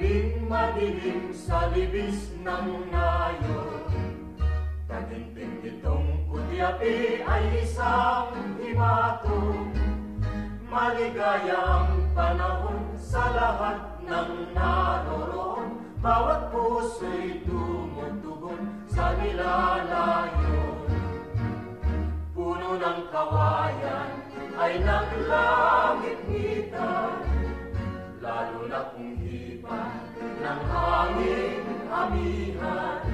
na gabing madilim sa libis ng nayo Taginting itong kudyapi ay isang himato Maligayang panahon sa lahat ng naroroon. Bawat puso'y tumutugon sa nilalayo Puno ng kawayan ay naglangit-ngitan lalo na kung hipan ng hangin amihan.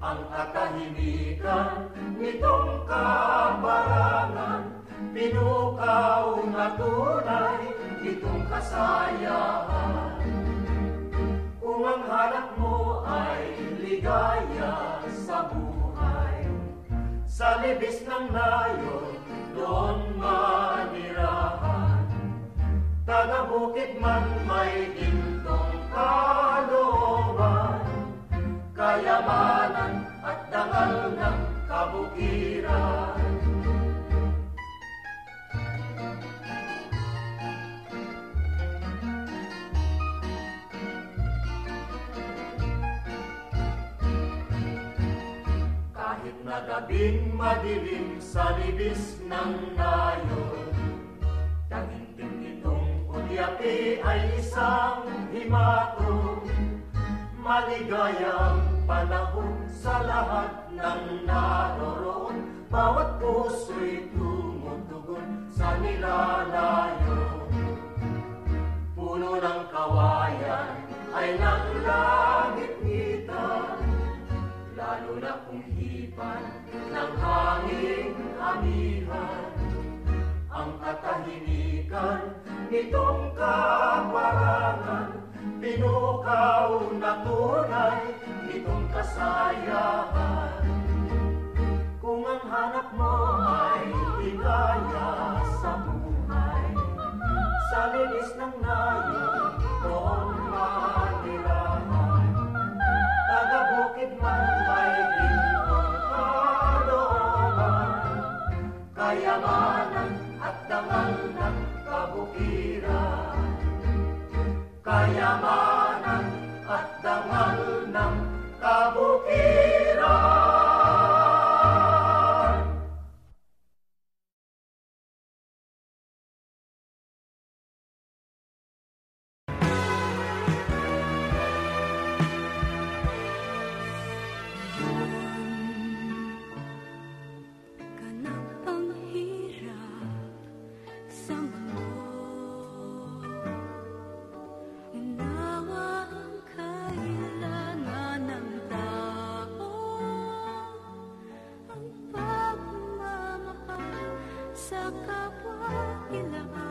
Ang katahimikan nitong kabarangan, pinukaw na tunay nitong kasayahan. Kung ang hanap mo ay ligaya sa buhay, sa libis ng nayon, doon manirahan. Taga bukid man may gintong kalooban, kayamanan at dangal ng kabukiran. Kahit na gabing madilim sa libis ng nayon, himato Maligayang panahon sa lahat ng naroroon. Bawat puso'y tumutugon sa nilalayo. Puno ng kawayan ay naglangit-ngitan Lalo na kung hipan ng hangin amihan. Ang katahimikan nitong kaparangan pinukaw na tunay nitong kasayahan. Kung ang hanap mo ay ligaya sa buhay sa linis ng nayon doon manirahan taga bukid man may gintong kalooban kayamanan at sa kapwa-ilaan.